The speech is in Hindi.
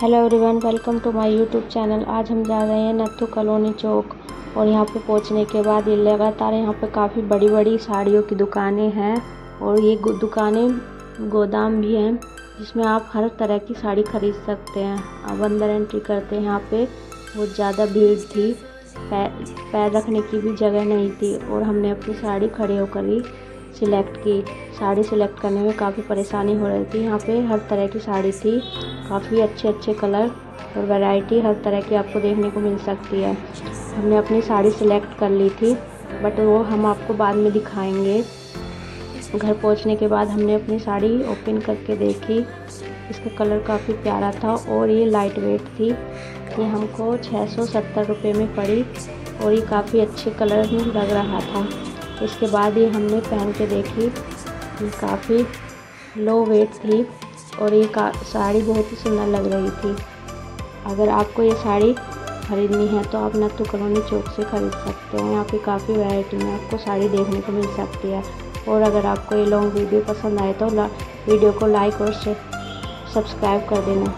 Hello everyone welcome to my YouTube channel आज हम जा रहे हैं नत्थु कॉलोनी चौक और यहाँ पे पहुँचने के बाद ये लगातार यहाँ पे काफ़ी बड़ी बड़ी साड़ियों की दुकानें हैं और ये दुकानें गोदाम भी हैं जिसमें आप हर तरह की साड़ी खरीद सकते हैं। अब अंदर एंट्री करते हैं यहाँ पे। बहुत ज़्यादा भीड़ थी। पैर पैर रखने की भी जगह नहीं थी और हमने अपनी साड़ी खड़े होकर ही सिलेक्ट की, साड़ी सिलेक्ट करने में काफ़ी परेशानी हो रही थी। यहाँ पे हर तरह की साड़ी थी, काफ़ी अच्छे अच्छे कलर और वैरायटी हर तरह की आपको देखने को मिल सकती है। हमने अपनी साड़ी सिलेक्ट कर ली थी बट वो हम आपको बाद में दिखाएँगे। घर पहुँचने के बाद हमने अपनी साड़ी ओपन करके देखी। इसका कलर काफ़ी प्यारा था और ये लाइट वेट थी। ये हमको छः सौ सत्तर रुपये में पड़ी और ये काफ़ी अच्छे कलर में लग रहा था। इसके बाद ये हमने पहन के देखी। ये काफ़ी लो वेट थी और ये का, साड़ी बहुत ही सुंदर लग रही थी। अगर आपको ये साड़ी ख़रीदनी है तो आप नत्थु कलोनी चौक से ख़रीद सकते हैं। यहाँ पे काफ़ी वैरायटी में आपको साड़ी देखने को मिल सकती है। और अगर आपको ये लॉन्ग वीडियो पसंद आए तो वीडियो को लाइक और सब्सक्राइब कर देना।